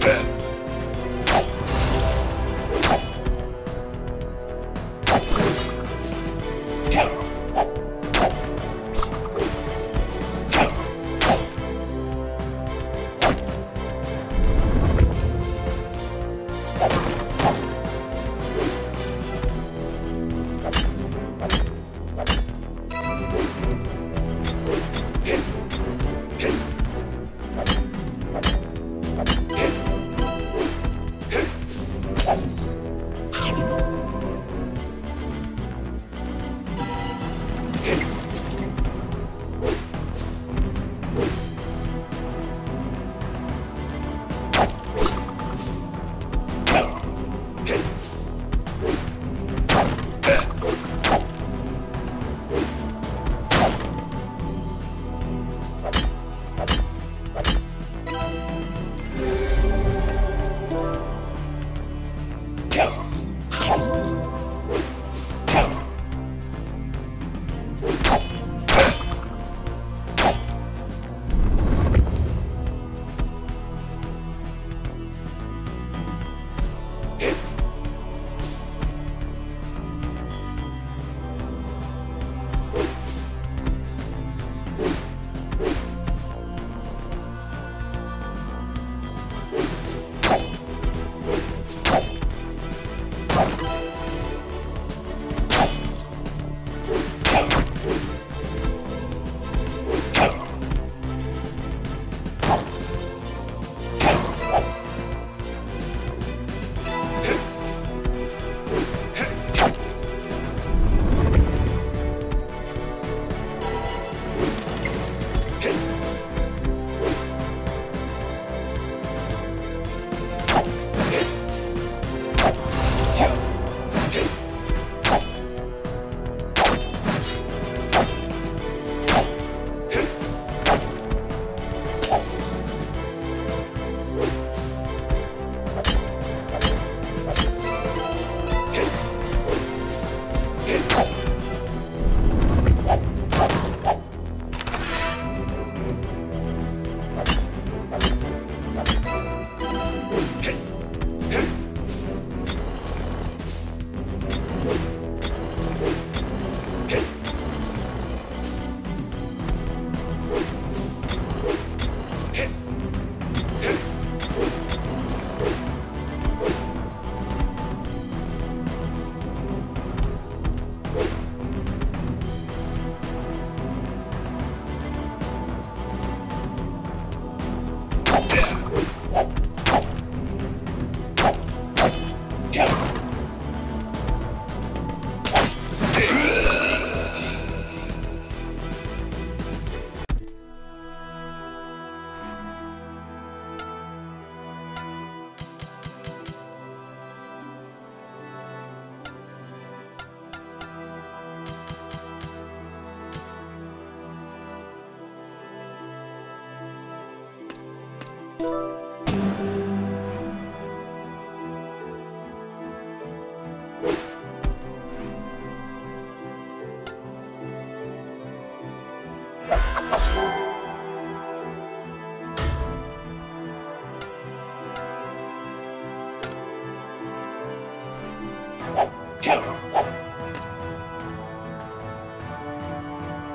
Ben.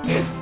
Yeah.